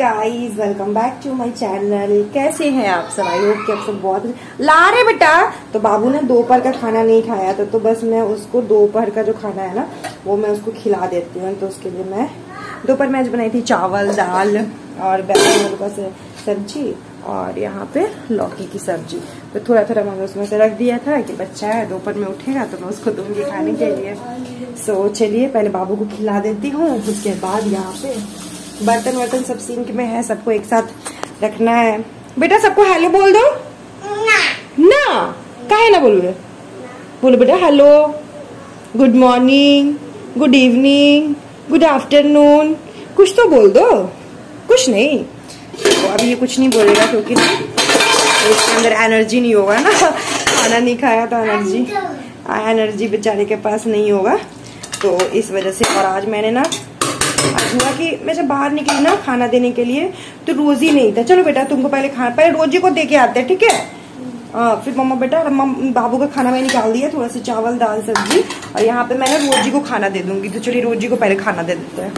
Guys welcome back to my channel कैसे हैं आप सब? आई होप कि आप सब बहुत ला रहे बेटा। तो बाबू ने दोपहर का खाना नहीं खाया था तो बस मैं उसको दोपहर का जो खाना है ना वो मैं उसको खिला देती हूँ। तो उसके लिए मैं दोपहर में आज बनाई थी चावल दाल और बैगन का सब्ज़ी और यहाँ पे लौकी की सब्ज़ी। तो थोड़ा थोड़ा मैंने उसमें से रख दिया था कि बच्चा है दोपहर में उठेगा तो मैं उसको दूँगी खाने के लिए। सो so, चलिए पहले बाबू को खिला देती हूँ उसके बाद यहाँ पे बर्तन वर्तन सब सिंक में है सबको एक साथ रखना है। बेटा सबको हेलो बोल दो। ना। काहे ना बोलोगे बोलो बेटा hello. Good morning good evening good afternoon कुछ तो बोल दो। कुछ नहीं। तो अभी ये कुछ नहीं बोलेगा क्योंकि इसके अंदर एनर्जी नहीं होगा ना। खाना नहीं खाया तो एनर्जी एनर्जी बेचारे के पास नहीं होगा। तो इस वजह से और आज मैंने ना हुआ कि मैं जब बाहर निकली ना खाना देने के लिए तो रोजी नहीं था। चलो बेटा तुमको पहले खाना पहले रोजी को दे के आते हैं ठीक है? आ, फिर मम्मा बेटा बाबू का खाना मैंने निकाल दिया थोड़ा सा चावल दाल सब्ज़ी और यहाँ पे मैंने रोजी को खाना दे दूँगी। तो चलिए रोजी को पहले खाना दे देते हैं।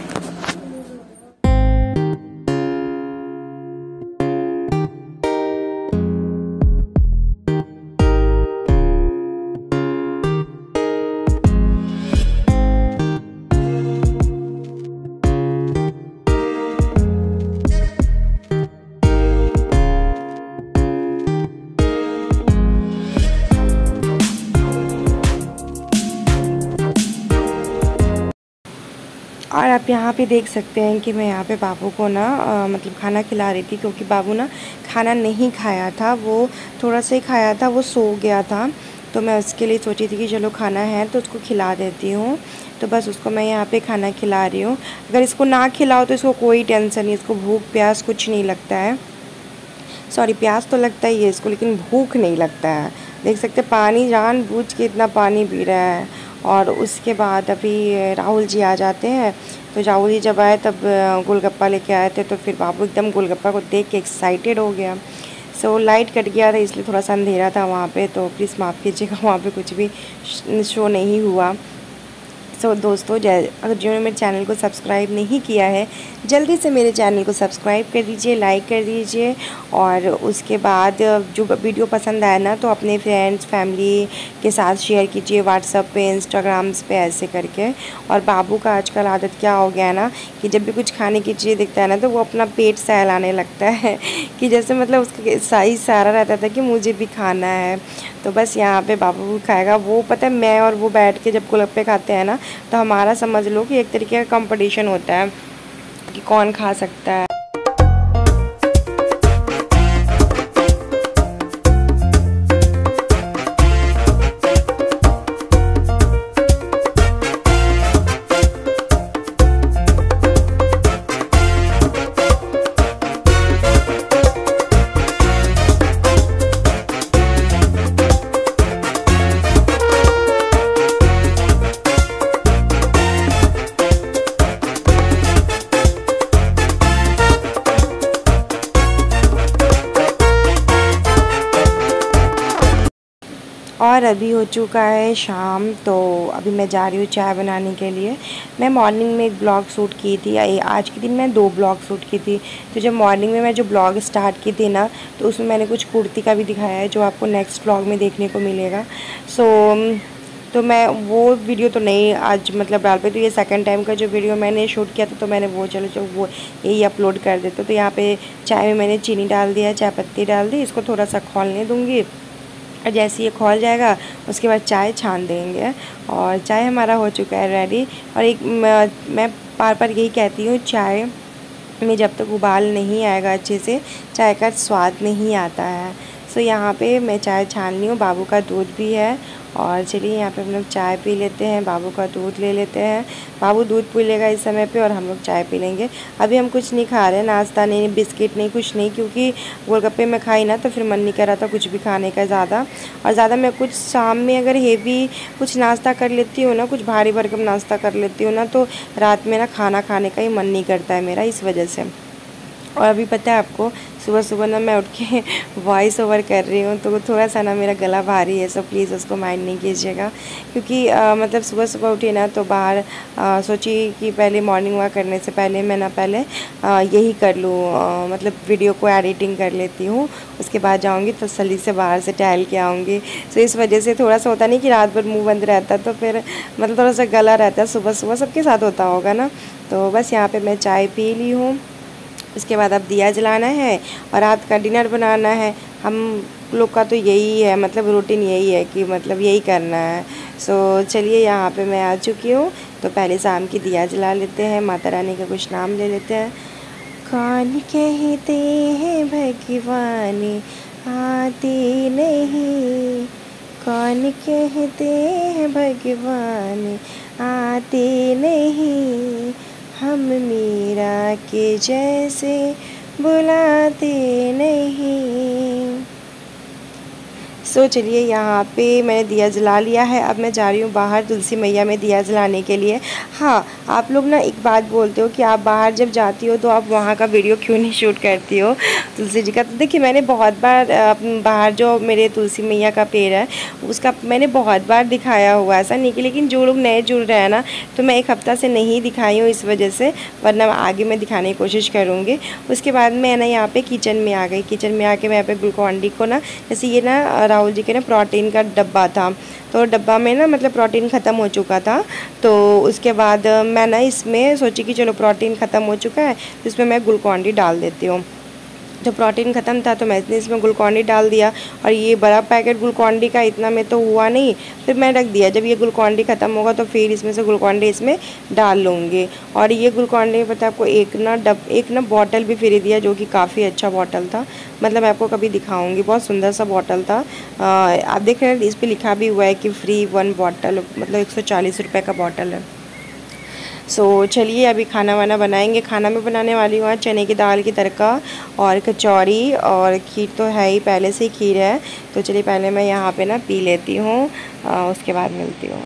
आप यहाँ पे देख सकते हैं कि मैं यहाँ पे बाबू को ना मतलब खाना खिला रही थी क्योंकि बाबू ना खाना नहीं खाया था, वो थोड़ा सा ही खाया था, वो सो गया था। तो मैं उसके लिए सोची थी कि चलो खाना है तो उसको खिला देती हूँ। तो बस उसको मैं यहाँ पे खाना खिला रही हूँ। अगर इसको ना खिलाओ तो इसको कोई टेंशन नहीं, इसको भूख, प्यास कुछ नहीं लगता है। सॉरी, प्यास तो लगता ही है इसको, लेकिन भूख नहीं लगता है। देख सकते पानी, जान बूझ के इतना पानी पी रहा है। और उसके बाद अभी राहुल जी आ जाते हैं। तो जाऊद जी जब आए तब गोलगप्पा लेके आए थे तो फिर बाबू एकदम गोलगप्पा को देख के एक्साइटेड हो गया। सो so, लाइट कट गया था इसलिए थोड़ा सा अंधेरा था वहाँ पे तो प्लीज़ माफ़ कीजिएगा वहाँ पे कुछ भी शो नहीं हुआ। सो so, दोस्तों अगर जिन्होंने मेरे चैनल को सब्सक्राइब नहीं किया है जल्दी से मेरे चैनल को सब्सक्राइब कर दीजिए लाइक कर दीजिए और उसके बाद जो वीडियो पसंद आए ना तो अपने फ्रेंड्स फैमिली के साथ शेयर कीजिए व्हाट्सअप पे इंस्टाग्राम्स पे ऐसे करके। और बाबू का आजकल आदत क्या हो गया है ना कि जब भी कुछ खाने की चीज़ दिखता है ना तो वो अपना पेट सहलाने लगता है कि जैसे मतलब उसका साइज़ सारा रहता था कि मुझे भी खाना है। तो बस यहाँ पे बाबू खाएगा। वो पता है मैं और वो बैठ के जब गुलप्पे खाते हैं ना तो हमारा समझ लो कि एक तरीके का कंपटीशन होता है कि कौन खा सकता है। और अभी हो चुका है शाम तो अभी मैं जा रही हूँ चाय बनाने के लिए। मैं मॉर्निंग में एक ब्लॉग शूट की थी आज के दिन मैं दो ब्लॉग शूट की थी। तो जब मॉर्निंग में मैं जो ब्लॉग स्टार्ट की थी ना तो उसमें मैंने कुछ कुर्ती का भी दिखाया है, जो आपको नेक्स्ट ब्लॉग में देखने को मिलेगा। सो तो मैं वो वीडियो तो नहीं आज मतलब डाल पे तो ये सेकंड टाइम का जो वीडियो मैंने शूट किया था तो मैंने वो, चलो जो वो यही अपलोड कर देता तो यहाँ पे चाय में मैंने चीनी डाल दिया, चाय पत्ती डाल दी, इसको थोड़ा सा खोलने दूँगी। और जैसे ये खोल जाएगा, उसके बाद चाय छान देंगे। और चाय हमारा हो चुका है रेडी और एक मैं बार बार यही कहती हूँ, चाय में जब तक उबाल नहीं आएगा अच्छे से, चाय का स्वाद नहीं आता है। सो यहाँ पे मैं चाय छान ली हूँ। बाबू का दूध भी है और चलिए यहाँ पे हम लोग चाय पी लेते हैं। बाबू का दूध ले लेते हैं। बाबू दूध पी लेगा इस समय पे और हम लोग चाय पी लेंगे। अभी हम कुछ नहीं खा रहे हैं। नाश्ता नहीं, बिस्किट नहीं, कुछ नहीं, क्योंकि गोलगप्पे में खाई ना तो फिर मन नहीं कर रहा था कुछ भी खाने का ज़्यादा। और ज़्यादा मैं कुछ शाम में अगर हेवी कुछ नाश्ता कर लेती हूँ ना, कुछ भारी भरकम नाश्ता कर लेती हूँ ना तो रात में ना खाना खाने का ही मन नहीं करता है मेरा इस वजह से। और अभी पता है आपको सुबह सुबह ना मैं उठ के वॉइस ओवर कर रही हूँ तो थोड़ा सा ना मेरा गला भारी है सो प्लीज़ उसको माइंड नहीं कीजिएगा। क्योंकि आ, मतलब सुबह सुबह उठी ना तो बाहर सोची कि पहले मॉर्निंग वॉक करने से पहले मैं ना पहले आ, यही कर लूँ मतलब वीडियो को एडिटिंग कर लेती हूँ उसके बाद जाऊँगी तसली से बाहर से टहल के आऊँगी। सो इस वजह से थोड़ा सा होता नहीं कि रात भर मुँह बंद रहता तो फिर मतलब थोड़ा सा गला रहता है सुबह सुबह सबके साथ होता होगा ना। तो बस यहाँ पे मैं चाय पी ली हूँ। उसके बाद अब दिया जलाना है और रात का डिनर बनाना है। हम लोग का तो यही है मतलब रूटीन यही है कि मतलब यही करना है। सो चलिए यहाँ पे मैं आ चुकी हूँ। तो पहले शाम की दिया जला लेते हैं, माता रानी का कुछ नाम ले लेते हैं। कौन कहते हैं, भगवानी आते नहीं। कौन कहते हैं, भगवान आते नहीं। हम मेरा के जैसे बुलाते नहीं। सो so, चलिए यहाँ पे मैंने दिया जला लिया है। अब मैं जा रही हूँ बाहर तुलसी मैया में दिया जलाने के लिए। हाँ आप लोग ना एक बात बोलते हो कि आप बाहर जब जाती हो तो आप वहाँ का वीडियो क्यों नहीं शूट करती हो? तुलसी जी का तो देखिए मैंने बहुत बार बाहर जो मेरे तुलसी मैया का पेड़ है उसका मैंने बहुत बार दिखाया हुआ ऐसा नहीं कि लेकिन जो लोग नए जुड़ रहे हैं ना तो मैं एक हफ़्ता से नहीं दिखाई हूँ इस वजह से वरना आगे मैं दिखाने की कोशिश करूँगी। उसके बाद मैं ना यहाँ पर किचन में आ गई। किचन में आके मैं यहाँ पर ग्लूकॉन डी को ना जैसे ये ना राहुल जी के ना प्रोटीन का डब्बा था। तो डब्बा में ना मतलब प्रोटीन ख़त्म हो चुका था। तो उसके बाद, मैं ना इसमें सोची कि चलो प्रोटीन ख़त्म हो चुका है तो इसमें मैं ग्लूकॉन डी डाल देती हूँ। जब प्रोटीन ख़त्म था तो मैंने इसमें ग्लूकॉन डाल दिया और ये बड़ा पैकेट ग्लूकॉन का इतना में तो हुआ नहीं। फिर मैं रख दिया, जब ये ग्लूकॉन ख़त्म होगा तो फिर इसमें से ग्लूकॉन इसमें डाल लूँगी। और ये ग्लूकॉन डी पता आपको एक ना डब, एक ना बॉटल भी फ्री दिया जो कि काफ़ी अच्छा बॉटल था। मतलब मैं आपको कभी दिखाऊँगी, बहुत सुंदर सा बॉटल था। आप देख रहे हैं, इस पर लिखा भी हुआ है कि फ्री वन बॉटल मतलब एक सौ का बॉटल है। सो चलिए, अभी खाना वाना बनाएँगे। खाना में बनाने वाली हूँ चने की दाल की तड़का और कचौरी और खीर तो है ही, पहले से ही खीर है। तो चलिए, पहले मैं यहाँ पे ना पी लेती हूँ उसके बाद मिलती हूँ।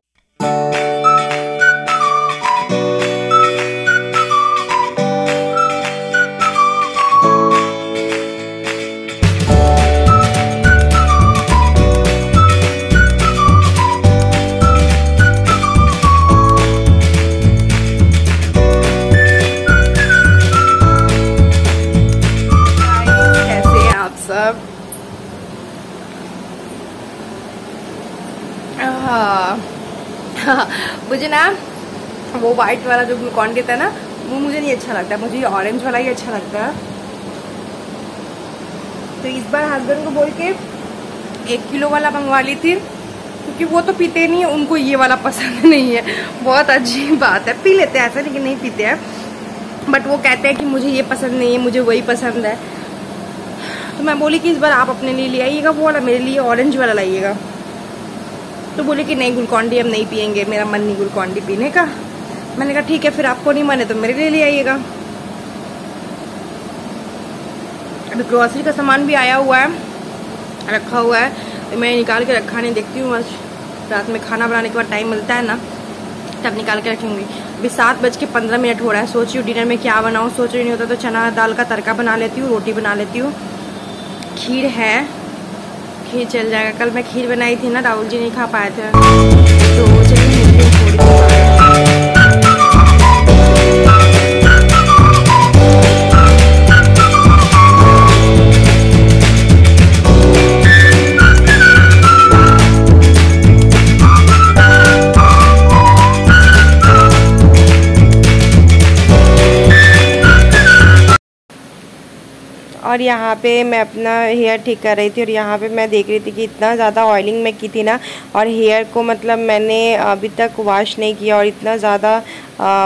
मुझे ना वो वाइट वाला जो ग्लूकॉन डी था ना, वो मुझे नहीं अच्छा लगता। मुझे ये ऑरेंज वाला ही अच्छा लगता है। तो इस बार हस्बैंड को बोल के एक किलो वाला मंगवा ली थी, क्योंकि वो तो पीते नहीं है, उनको ये वाला पसंद नहीं है। बहुत अजीब बात है। पी लेते हैं ऐसा लेकिन नहीं पीते हैं। बट वो कहते हैं कि मुझे ये पसंद नहीं है, मुझे वही पसंद है। तो मैं बोली कि इस बार आप अपने लिए ले आइएगा वो वाला मेरे लिए ऑरेंज वाला लाइएगा। तो बोले कि नहीं ग्लूकॉन डी हम नहीं पियेंगे, मेरा मन नहीं ग्लूकॉन डी पीने का। मैंने कहा, ठीक है, फिर आपको नहीं मन है तो मेरे लिए ले आइएगा। अभी ग्रोसरी का सामान भी आया हुआ है, रखा हुआ है। तो मैं निकाल के रखा नहीं, देखती हूँ बस। रात में खाना बनाने के बाद टाइम मिलता है ना, तब निकाल के रखूँगी। अभी सात बज के पंद्रह मिनट हो रहा है, सोच रही हूँ डिनर में क्या बनाऊँ, सोच रही नहीं होता तो चना दाल का तड़का बना लेती हूँ, रोटी बना लेती हूँ। खीर है। खीर चल जाएगा। कल मैं खीर बनाई थी ना, राहुल जी नहीं खा पाए थे। तो चलिए और यहाँ पे मैं अपना हेयर ठीक कर रही थी और यहाँ पे मैं देख रही थी कि इतना ज़्यादा ऑयलिंग मैं की थी ना और हेयर को मतलब मैंने अभी तक वॉश नहीं किया और इतना ज़्यादा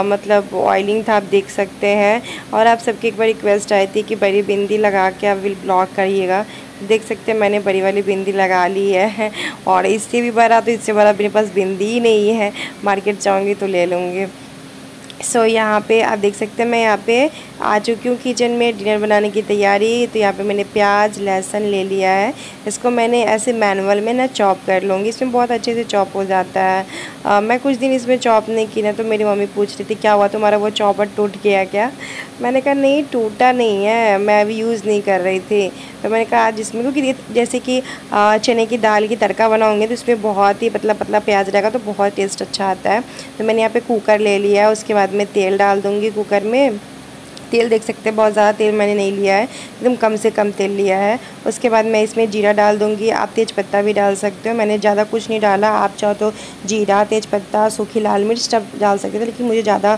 मतलब ऑयलिंग था आप देख सकते हैं। और आप सबकी एक बार रिक्वेस्ट आई थी कि बड़ी बिंदी लगा के आप विल ब्लॉक करिएगा। देख सकते हैं मैंने बड़ी वाली बिंदी लगा ली है और इससे भी बड़ा तो इससे बड़ा मेरे पास बिंदी ही नहीं है। मार्केट जाऊँगी तो ले लूँगी। सो so, यहाँ पे आप देख सकते हैं मैं यहाँ पे आ चुकी हूँ किचन में डिनर बनाने की तैयारी। तो यहाँ पे मैंने प्याज लहसुन ले लिया है। इसको मैंने ऐसे मैनुअल में ना चॉप कर लूँगी। इसमें बहुत अच्छे से चॉप हो जाता है। आ, मैं कुछ दिन इसमें चॉप नहीं की ना तो मेरी मम्मी पूछ रही थी क्या हुआ तुम्हारा वो चॉपर टूट गया क्या? मैंने कहा नहीं टूटा नहीं है। मैं अभी यूज़ नहीं कर रही थी। तो मैंने कहा आज इसमें क्योंकि जैसे कि चने की दाल की तड़का बनाऊँगी तो इसमें बहुत ही पतला पतला प्याज रहेगा तो बहुत टेस्ट अच्छा आता है। तो मैंने यहाँ पे कुकर ले लिया उसके बाद में तेल डाल दूँगी कुकर में। तेल देख सकते हैं, बहुत ज़्यादा तेल मैंने नहीं लिया है, एकदम कम से कम तेल लिया है। उसके बाद मैं इसमें जीरा डाल दूँगी, आप तेज पत्ता भी डाल सकते हो, मैंने ज़्यादा कुछ नहीं डाला, आप चाहो तो जीरा, तेज पत्ता, सूखी लाल मिर्च सब डाल सकते थे लेकिन मुझे ज़्यादा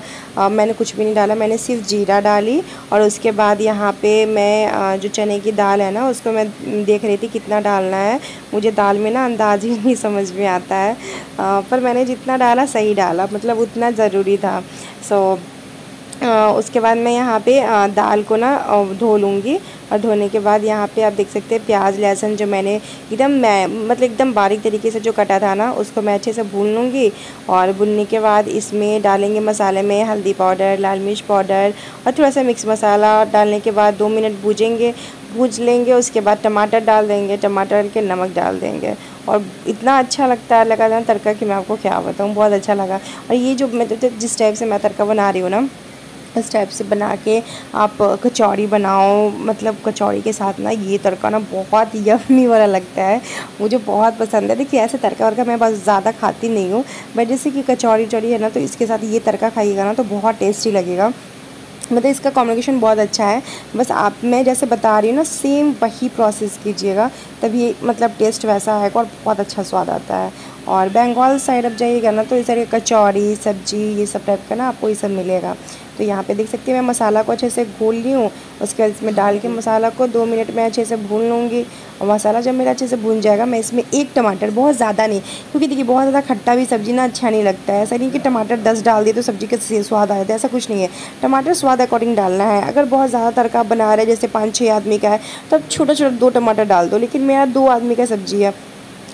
मैंने कुछ भी नहीं डाला, मैंने सिर्फ़ जीरा डाली, और उसके बाद यहाँ पर मैं जो चने की दाल है ना, उसको मैं देख रही थी कितना डालना है, मुझे दाल में ना अंदाज ही नहीं समझ में आता है। पर मैंने जितना डाला, सही डाला मतलब उतना ज़रूरी था। सो उसके बाद मैं यहाँ पे दाल को ना धो लूँगी और धोने के बाद यहाँ पे आप देख सकते हैं प्याज, लहसुन जो मैंने एकदम मैं मतलब एकदम बारीक तरीके से जो कटा था ना, उसको मैं अच्छे से भून लूँगी और भूनने के बाद इसमें डालेंगे मसाले में हल्दी पाउडर, लाल मिर्च पाउडर और थोड़ा सा मिक्स मसाला डालने के बाद दो मिनट भूजेंगे, भूज लेंगे, उसके बाद टमाटर डाल देंगे, टमाटर के नमक डाल देंगे और इतना अच्छा लगता है लगा तड़का कि मैं आपको क्या बताऊँ, बहुत अच्छा लगा। और ये जो मैं जिस टाइप से मैं तड़का बना रही हूँ ना इस टाइप से बना के आप कचौड़ी बनाओ मतलब कचौड़ी के साथ ना ये तड़का ना बहुत यमी वाला लगता है। मुझे बहुत पसंद है। देखिए, ऐसे तड़का वड़का मैं बस ज़्यादा खाती नहीं हूँ। बट जैसे कि कचौड़ी चौड़ी है ना तो इसके साथ ये तड़का खाइएगा ना तो बहुत टेस्टी लगेगा। मतलब इसका कॉम्बिनेशन बहुत अच्छा है। बस आप, मैं जैसे बता रही हूँ ना सेम वही प्रोसेस कीजिएगा, तभी मतलब टेस्ट वैसा आएगा और बहुत अच्छा स्वाद आता है। और बंगाल साइड अब जाइएगा ना तो इस तरह कचौड़ी, सब्ज़ी, ये सब टाइप का ना आपको ये सब मिलेगा। तो यहाँ पे देख सकती हैं मैं मसाला को अच्छे से घोल ली हूँ। उसके बाद इसमें डाल के मसाला को दो मिनट में अच्छे से भून लूँगी। और मसाला जब मेरा अच्छे से भून जाएगा, मैं इसमें एक टमाटर, बहुत ज़्यादा नहीं, क्योंकि देखिए बहुत ज़्यादा खट्टा भी सब्ज़ी ना अच्छा नहीं लगता है। ऐसा नहीं कि टमाटर दस डाल दिए तो सब्ज़ी के स्वाद आ जाता है, ऐसा कुछ नहीं है। टमाटर स्वाद अकॉर्डिंग डालना है। अगर बहुत ज़्यादा तड़का बना रहे जैसे पाँच छः आदमी का है तो छोटा छोटा दो टमाटर डाल दो, लेकिन मेरा दो आदमी का सब्ज़ी है।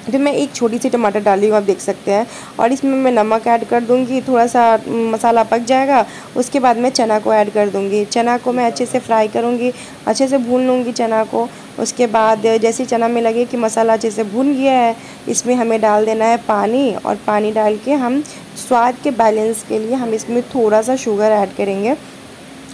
तो मैं एक छोटी सी टमाटर डाली हूँ आप देख सकते हैं। और इसमें मैं नमक ऐड कर दूँगी थोड़ा सा मसाला पक जाएगा। उसके बाद मैं चना को ऐड कर दूँगी। चना को मैं अच्छे से फ्राई करूँगी, अच्छे से भून लूँगी चना को। उसके बाद जैसे चना में लगे कि मसाला अच्छे से भून गया है, इसमें हमें डाल देना है पानी। और पानी डाल के हम स्वाद के बैलेंस के लिए हम इसमें थोड़ा सा शुगर ऐड करेंगे।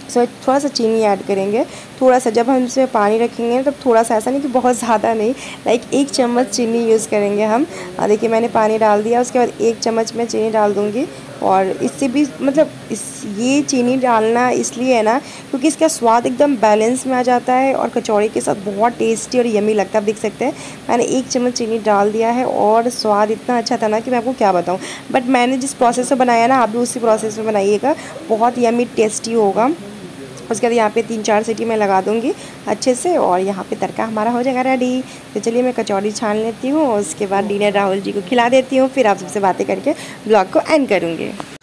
सो थोड़ा सा चीनी ऐड करेंगे। थोड़ा सा जब हम इसमें पानी रखेंगे, तब थोड़ा सा ऐसा नहीं कि बहुत ज़्यादा नहीं लाइक एक चम्मच चीनी यूज़ करेंगे हम। देखिए मैंने पानी डाल दिया, उसके बाद एक चम्मच मैं चीनी डाल दूँगी। और इससे भी मतलब इस, ये चीनी डालना इसलिए है ना, क्योंकि इसका स्वाद एकदम बैलेंस में आ जाता है और कचौड़ी के साथ बहुत टेस्टी और यमी लगता है। आप देख सकते हैं, मैंने एक चम्मच चीनी डाल दिया है और स्वाद इतना अच्छा था ना कि मैं आपको क्या बताऊँ। बट मैंने जिस प्रोसेस से बनाया ना, आप भी उसी प्रोसेस में बनाइएगा। बहुत यमी टेस्टी होगा। उसके बाद यहाँ पे तीन चार सीटी मैं लगा दूँगी अच्छे से और यहाँ पे तड़का हमारा हो जाएगा रेडी तो चलिए मैं कचौड़ी छान लेती हूँ, उसके बाद डिनर राहुल जी को खिला देती हूँ, फिर आप सबसे बातें करके ब्लॉग को एंड करूँगी।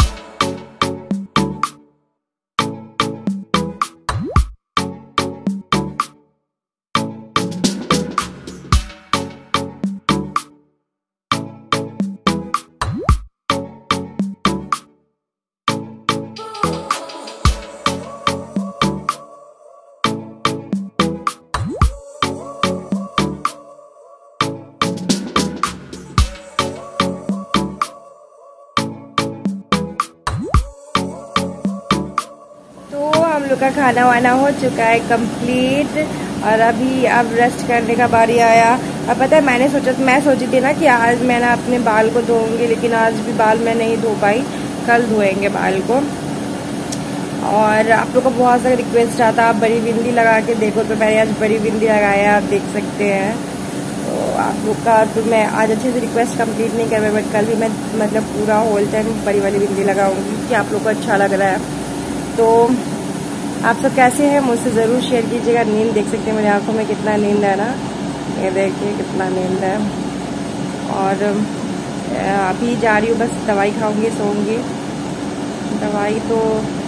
का खाना वाना हो चुका है कंप्लीट और अभी अब रेस्ट करने का बारी आया। अब पता है, मैंने सोचा, मैं सोची थी ना कि आज मैं ना अपने बाल को धोऊँगी, लेकिन आज भी बाल मैं नहीं धो पाई। कल धोएँगे बाल को। और आप लोग का बहुत सारा रिक्वेस्ट आता आप बड़ी बिंदी लगा के देखो तो मैंने आज बड़ी बिंदी लगाया, आप देख सकते हैं। तो आप लोग का तो मैं आज अच्छे से रिक्वेस्ट कंप्लीट नहीं कर पाई बट कल भी मैं मतलब पूरा होल टाइम बड़ी वाली बिंदी लगाऊँगी, कि आप लोग को अच्छा लग रहा है। तो आप सब कैसे हैं मुझसे ज़रूर शेयर कीजिएगा। नींद देख सकते हैं मेरी आँखों में कितना नींद है ना। ये देखिए कितना नींद है। और अभी जा रही हूँ, बस दवाई खाऊँगी, सोऊँगी। दवाई तो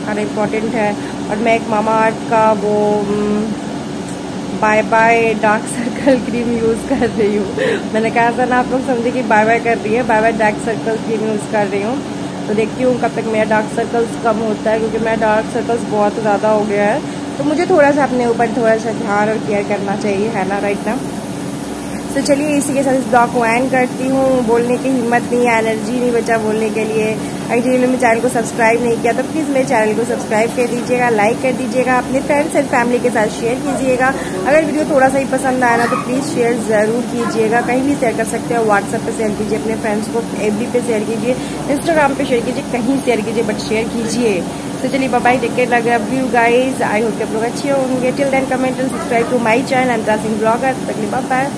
खाना इम्पोर्टेंट है। और मैं एक मामा आर्ट का वो bye bye dark circle cream use कर रही हूँ। मैंने कहा था ना आप लोग समझे कि बाय बाय कर रही है। Bye bye dark circle cream use कर रही हूँ। तो देखती हूँ कब तक मेरा डार्क सर्कल्स कम होता है, क्योंकि मेरा डार्क सर्कल्स बहुत ज़्यादा हो गया है। तो मुझे थोड़ा सा अपने ऊपर थोड़ा सा ध्यान और केयर करना चाहिए, है ना राइट ना तो चलिए इसी के साथ इस ब्लॉग को एंड करती हूँ। बोलने की हिम्मत नहीं है एनर्जी नहीं बचा बोलने के लिए। अगर जिन्होंने मेरे चैनल को सब्सक्राइब नहीं किया तो प्लीज़ मेरे चैनल को सब्सक्राइब कर दीजिएगा लाइक कर दीजिएगा, अपने फ्रेंड्स एंड फैमिली के साथ शेयर कीजिएगा। अगर वीडियो थोड़ा सा ही पसंद आया ना तो प्लीज़ शेयर ज़रूर कीजिएगा। कहीं भी शेयर कर सकते हो व्हाट्सएप पर शेयर कीजिए, अपने फ्रेंड्स को एफ़ पे शेयर कीजिए इंस्टाग्राम पर शेयर कीजिए, कहीं शेयर कीजिए बट शेयर कीजिए। तो चलिए बाय टेक केयर लग love you guys I hope आप लोग अच्छे होंगे। Till then comment and subscribe to my channel and blogger तकलीफ़ बाय